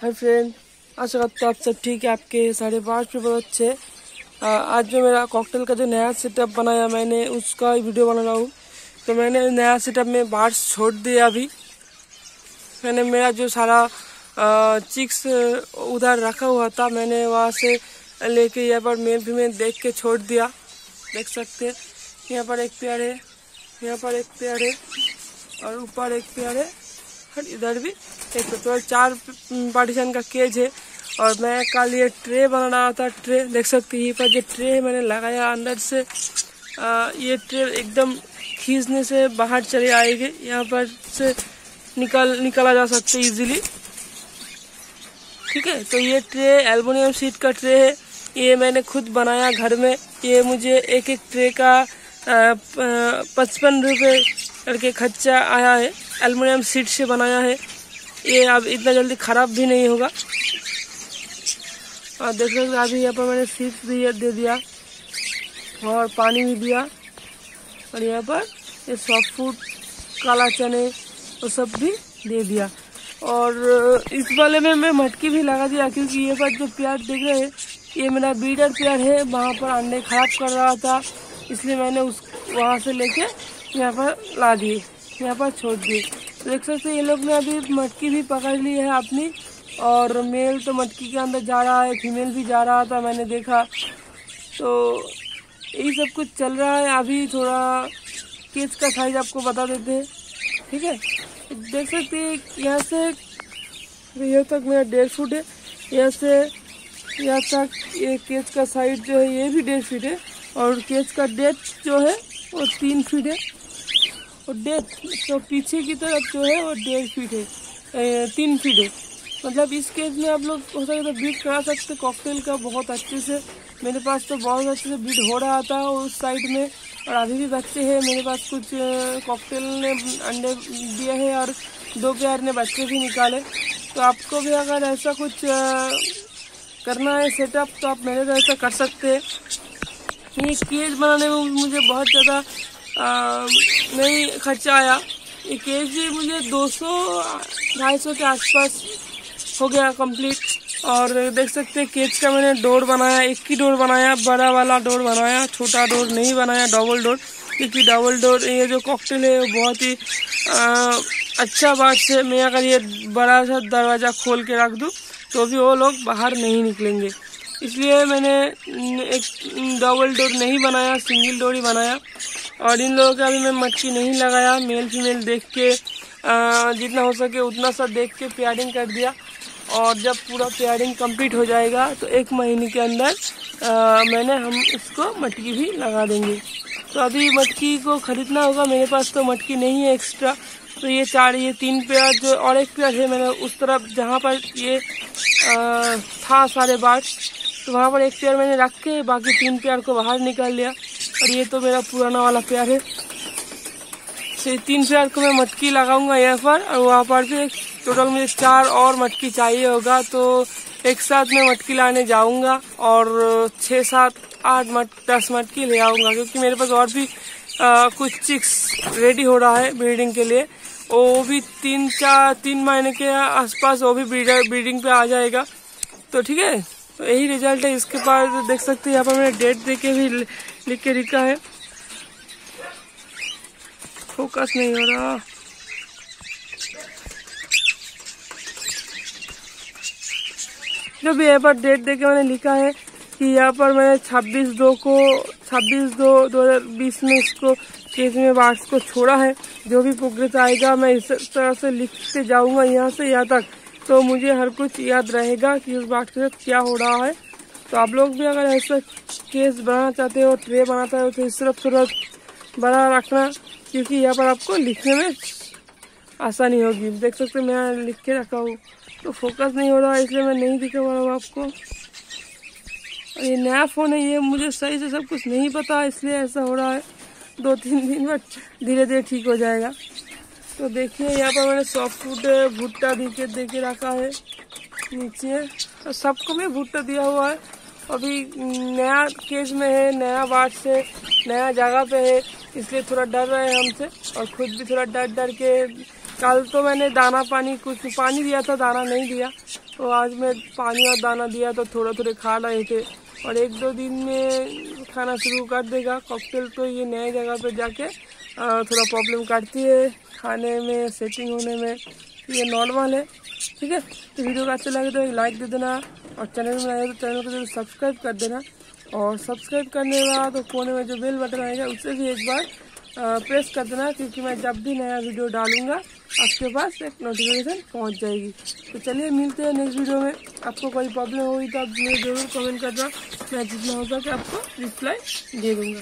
Hi friend आशा करते आप सब ठीक है? आपके साढ़े पाँच पे बहुत अच्छे आज जो मेरा कॉकटेल का जो नया सेटअप बनाया मैंने, उसका वीडियो बना रहा हूँ। तो मैंने नया सेटअप में बाहर छोड़ दिया अभी। मैंने मेरा जो सारा चिक्स उधर रखा हुआ था, मैंने वहाँ से लेके यहाँ पर मेल भी मैं देख के छोड़ दिया। देख सकते यहाँ पर एक पेयर है। यहाँ पर एक पेयर है। और ऊपर एक पेयर है। और इधर भी। एक तो चार पार्टीशन का केज है। और मैं कल ये ट्रे बना रहा था ट्रे देख सकते हैं पर जो ट्रे मैंने लगाया अंदर से आ, ये ट्रे एकदम खींचने से बाहर चले आएँगे। यहाँ पर से निकल निकला जा सकते इजीली ठीक है? तो ये ट्रे एल्बोनियम सीट का ट्रे है। ये मैंने खुद बनाया घर में। ये मुझे एक एक ट्रे का पचपन रुपये करके खर्चा आया है, एल्युमिनियम सीट से बनाया है। ये अब इतना जल्दी ख़राब भी नहीं होगा। और देख सकते अभी यहाँ पर मैंने सीट भी दे दिया, और पानी भी दिया। और यहाँ पर ये सॉफ्ट फ़ूड काला चने, वो सब भी दे दिया। और इस वाले में मैं मटकी भी लगा दिया, क्योंकि ये पर जो प्याज देख रहे हैं, ये मेरा बीडर प्यार है, वहाँ पर अंडे खराब कर रहा था। इसलिए मैंने उस वहाँ से लेके यहाँ पर ला दी, यहाँ पर छोड़ दिए देख सकते ये लोग ने अभी मटकी भी पकड़ ली है अपनी, और मेल तो मटकी के अंदर जा रहा है फीमेल भी जा रहा था, मैंने देखा। तो यही सब कुछ चल रहा है, अभी थोड़ा केस का साइज़ आपको बता देते हैं, ठीक है? देख सकते यहाँ से, यहाँ तक मेरा डेढ़ फुट है, यहाँ से, यहाँ तक ये केस का साइज़ जो है, ये भी डेढ़ फीट है। और केस का डेप्थ जो है, वो तीन फीट है। और डेप्थ तो पीछे की तरफ़ जो है, वो डेढ़ फीट है। तीन फीट है। मतलब इस केस में आप लोग हो सके तो बीट करा सकते कॉकटेल का बहुत अच्छे से, मेरे पास तो बहुत अच्छे से बीट हो रहा था उस साइड में। और अभी भी बच्चे हैं। मेरे पास कुछ कॉकटेल ने अंडे दिए हैं और दो प्यार ने बच्चे भी निकाले। तो आपको भी अगर ऐसा कुछ करना है, सेटअप तो आप मेरे ऐसा कर सकते हैं। ये केज बनाने में मुझे बहुत ज़्यादा नहीं खर्चा आया। ये केज मुझे 200 250 के आसपास हो गया कंप्लीट और देख सकते हैं केज का मैंने डोर बनाया एक ही डोर बनाया बड़ा वाला डोर बनाया छोटा डोर नहीं बनाया डबल डोर क्योंकि डबल डोर ये जो कॉकटेल है वो बहुत ही आ, अच्छा बात है। मैं अगर ये बड़ा सा दरवाज़ा खोल के रख दूँ तो भी वो लोग बाहर नहीं निकलेंगे। इसलिए मैंने एक डबल डोर नहीं बनाया सिंगल डोर ही बनाया। और इन लोगों का भी मैं मटकी नहीं लगाया मेल फीमेल देख के जितना हो सके उतना सा देख के पेयरिंग कर दिया। और जब पूरा पेयरिंग कंप्लीट हो जाएगा तो एक महीने के अंदर आ, मैंने हम इसको मटकी भी लगा देंगे। तो अभी मटकी को ख़रीदना होगा मेरे पास तो मटकी नहीं है एक्स्ट्रा तो ये चार ये तीन पेयर जो और एक पेयर है मैंने उस तरफ़ जहाँ पर ये आ, था सारे बाट तो वहाँ पर एक पेयर मैंने रख के बाकी तीन पेयर को बाहर निकाल लिया। और ये तो मेरा पुराना वाला पेयर है। तो तीन पेयर को मैं मटकी लगाऊँगा यहाँ पर और वहाँ पर भी टोटल मुझे चार और मटकी चाहिए होगा। तो एक साथ मैं मटकी लाने जाऊँगा और छः सात आठ मट दस मटकी ले आऊँगा क्योंकि मेरे पास और भी आ, कुछ चिक्स रेडी हो रहा है ब्रीडिंग के लिए। वो भी तीन चार तीन महीने के आसपास वो भी ब्रीडिंग पे आ जाएगा। तो ठीक है? तो यही रिज़ल्ट है। इसके बाद देख सकते हैं, यहाँ पर मैंने डेट दे के भी लिख के लिखा है। फोकस नहीं हो रहा। जो भी यहाँ पर डेट दे के मैंने लिखा है कि यहाँ पर मैंने 26 दो को 26 दो 2020 में इसको केस में बार्स को छोड़ा है। जो भी प्रोग्रेस आएगा, मैं इस तरह से लिखते जाऊँगा यहाँ से, यहाँ तक। तो मुझे हर कुछ याद रहेगा कि उस बात के साथ क्या हो रहा है। तो आप लोग भी अगर ऐसा केस बनाना चाहते हो, ट्रे बनाते हो तो इस तरफ़ थोड़ा बड़ा रखना, क्योंकि यहाँ पर आपको लिखने में आसानी होगी। देख सकते मैं लिख के रखा हूँ। तो फोकस नहीं हो रहा है इसलिए मैं नहीं दिखा पा रहा हूँ आपको। ये नया फ़ोन है, ये मुझे सही से सब कुछ नहीं पता, इसलिए ऐसा हो रहा है। दो तीन दिन में धीरे धीरे ठीक हो जाएगा। तो देखिए, यहाँ पर मैंने सॉफ्ट फ़ूड भुट्टा दी के दे के रखा है। नीचे। और सबको मैं भुट्टा दिया हुआ है। अभी नया केज में है, नया वार्ड से, नया जगह पे है। इसलिए थोड़ा डर रहे हैं हमसे। और खुद भी थोड़ा डर डर के कल तो मैंने दाना पानी, कुछ पानी दिया था, दाना नहीं दिया। तो आज मैं पानी और दाना दिया तो थोड़ा थोड़े खा रहे थे। और एक दो दिन में खाना शुरू कर देगा। कॉकटेल तो ये नए जगह पे जाके थोड़ा प्रॉब्लम काटती है खाने में सेटिंग होने में। ये नॉर्मल है, ठीक है? तो वीडियो को अच्छा लगे तो एक लाइक दे देना और चैनल में आए तो चैनल को ज़रूर सब्सक्राइब कर देना। और सब्सक्राइब करने के बाद तो कोने में जो बेल बटन आएगा उससे भी एक बार प्रेस कर देना क्योंकि मैं जब भी नया वीडियो डालूँगा, आपके पास एक नोटिफिकेशन पहुँच जाएगी। तो चलिए, मिलते हैं नेक्स्ट वीडियो में। आपको कोई प्रॉब्लम होगी तो आप मुझे ज़रूर कमेंट करना। मैं जितना होगा कि आपको रिप्लाई दे दूँगा।